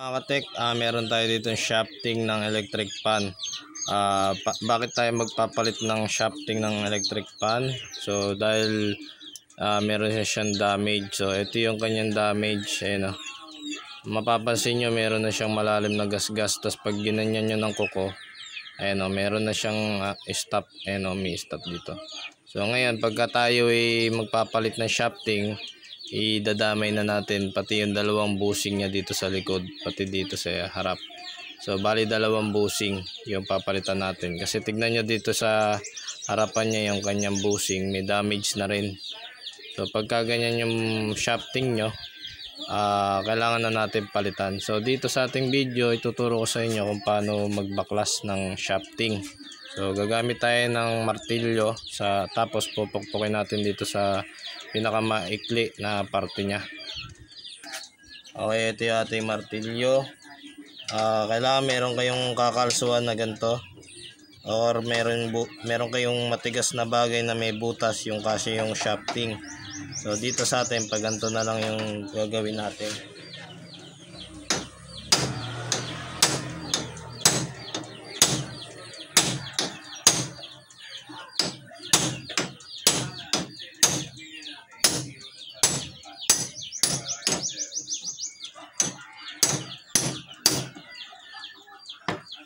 Mga katek, ah, meron tayo dito shafting ng electric fan. Ah, pa- bakit tayo magpapalit ng shafting ng electric fan? So, dahil ah, meron siya siyang damage. So, ito yung kanyang damage. Ayan, oh. Mapapansin nyo, meron na siyang malalim na gasgas. Tapos, pag ginanyan nyo ng kuko, ayan, oh, meron na siyang ah, stop. Ayan, oh, may stop dito. So, ngayon, pagka tayo ay magpapalit ng shafting, idadamay na natin pati yung dalawang busing niya dito sa likod pati dito sa harap. So bali dalawang busing yung papalitan natin. Kasi tignan nyo dito sa harapan niya yung kanyang busing may damage na rin. So pagka ganyan yung shafting nyo ah, kailangan na natin palitan. So dito sa ating video ituturo ko sa inyo kung paano magbaklas ng shafting. So gagamit tayo ng martilyo sa tapos pupukpukin natin dito sa pinakamaikli na parte niya. Okay, ito yung ating martilyo. Ah, kailangan meron kayong kakalsuan na ganito. Or meron, meron kayong matigas na bagay na may butas yung kasi yung shafting. So dito sa atin, pag ganito na lang yung gagawin natin.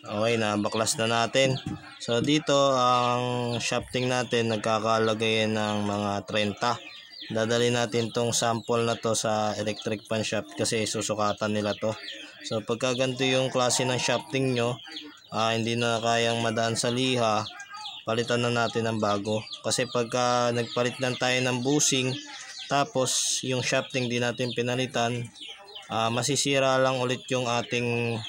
Okay, nabaklas na natin. So dito ang shafting natin nagkakalagay ng mga 30. Dadali natin tong sample na to sa electric fan shop kasi susukatan nila to. So pagka ganito yung klase ng shafting nyo, ah, hindi na kayang madaan sa liha, palitan na natin ng bago. Kasi pagka nagpalit lang tayo ng busing, tapos yung shafting di natin pinalitan, ah, masisira lang ulit yung ating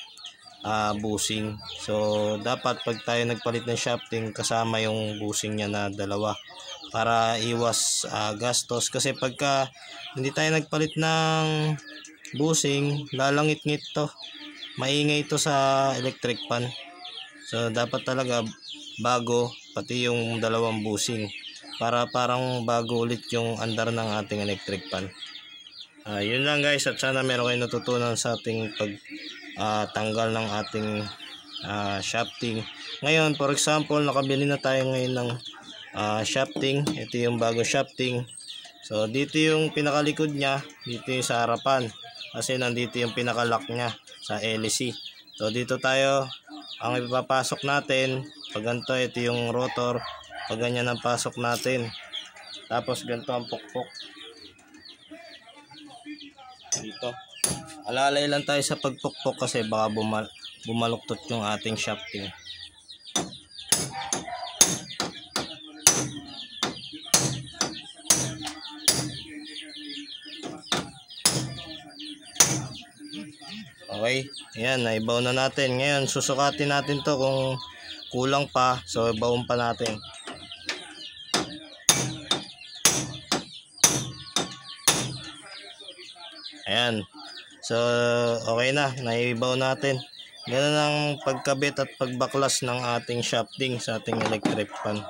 ah, busing. So, dapat pag tayo nagpalit ng shafting, kasama yung busing niya na dalawa para iwas ah, gastos. Kasi pagka hindi tayo nagpalit ng busing, lalangit-ngit to. Maingay to sa electric pan. So, dapat talaga bago, pati yung dalawang busing. Para parang bago ulit yung andar ng ating electric pan. Ah, yun lang guys at sana meron kayong natutunan sa ating pag ah, tanggal ng ating ah, shafting. Ngayon, for example, nakabili na tayo ngayon ng ah, shafting. Ito yung bago shafting. So, dito yung pinakalikod niya, dito yung sa harapan. Kasi nandito yung pinakalock niya sa LC. So, dito tayo, ang ipapasok natin, pag ganito, ito yung rotor. Pag ganyan ang pasok natin. Tapos, ganito ang pukpok. Dito. Alalay lang tayo sa pagpukpok kasi baka bumal bumaluktot yung ating shafting. Okay, ayan, naibaw na natin. Ngayon, susukatin natin to kung kulang pa. So, ibawon pa natin. Ayan. So, okay na. Naibaw natin. Ganun ang pagkabit at pagbaklas ng ating shafting sa ating electric fan.